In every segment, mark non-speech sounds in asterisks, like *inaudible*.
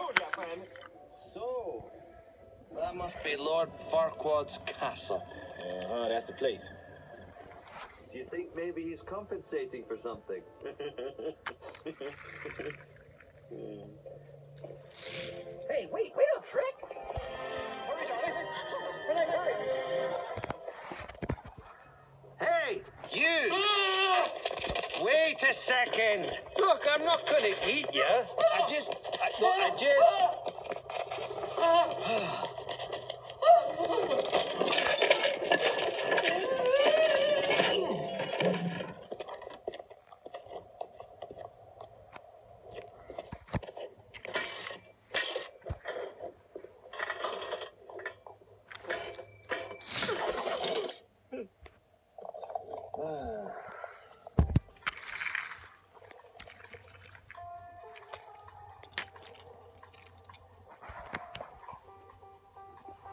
Told ya, friend. So, that must be Lord Farquaad's castle. Uh-huh, that's the place. Do you think maybe he's compensating for something? *laughs* Hey, wait, wait up, Shrek! Hurry, darling! Hurry, hurry! Hey, you! *laughs* Wait a second. Look, I'm not going to eat you. I just, I, look, I just. Oh.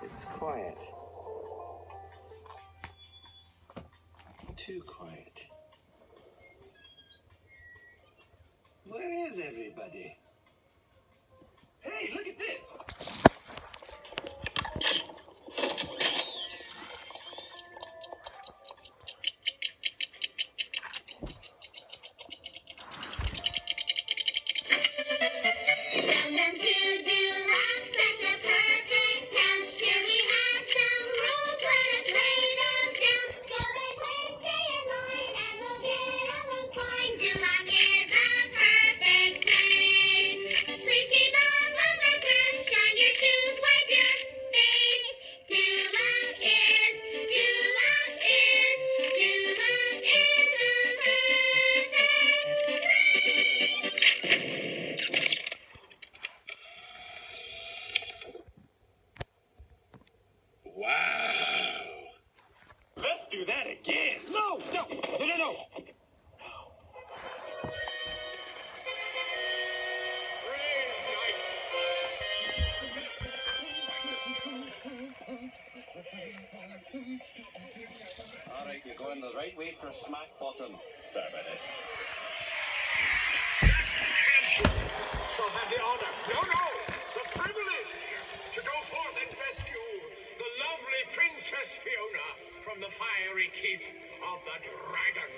It's quiet. Too quiet. Where is everybody? No, no! All right, you're going the right way for smack bottom. Sorry about that. shall have the honor, no, no, Princess Fiona from the fiery keep of the dragon.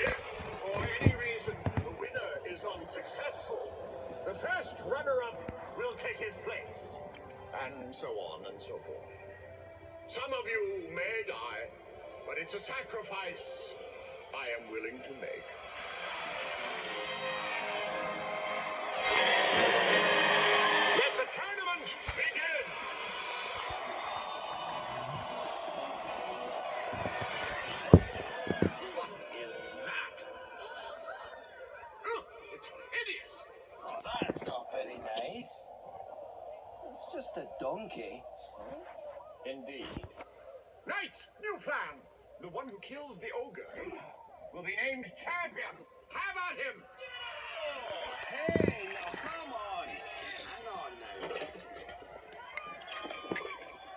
If, for any reason, the winner is unsuccessful, the first runner-up will take his place, and so on and so forth. Some of you may die, but it's a sacrifice I am willing to make. A donkey. Indeed. Knights, new plan! The one who kills the ogre will be named champion! Have at him! Hey, now come on. Hang on now.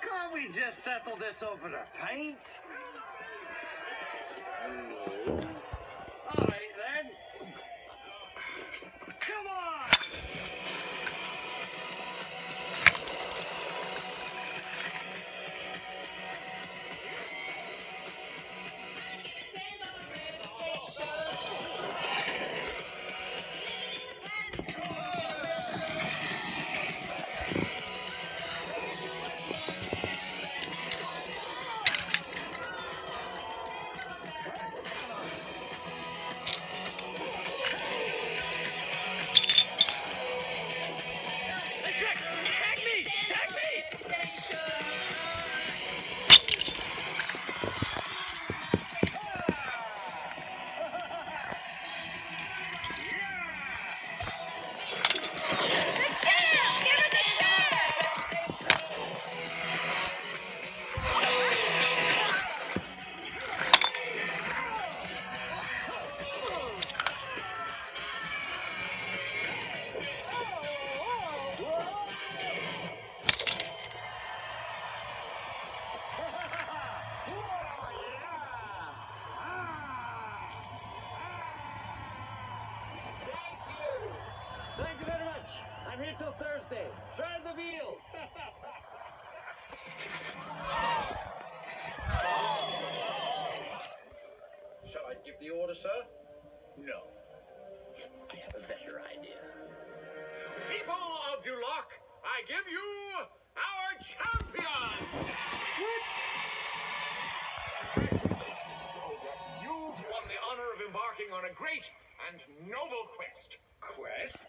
Can't we just settle this over a pint? All reveal. Shall I give the order, sir? No. I have a better idea. People of Duloc, I give you our champion! What? Congratulations, Ogre. You've won the honor of embarking on a great and noble quest. Quest?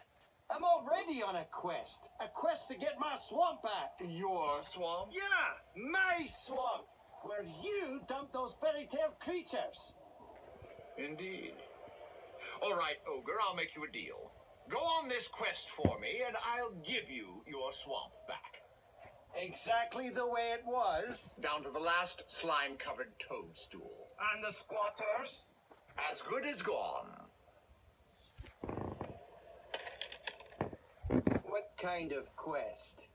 I'm already on a quest. A quest to get my swamp back. Your swamp? Yeah! My swamp! Where you dumped those fairy tale creatures. Indeed. All right, Ogre, I'll make you a deal. Go on this quest for me, and I'll give you your swamp back. Exactly the way it was. Down to the last slime covered toadstool. And the squatters? As good as gone. What kind of quest?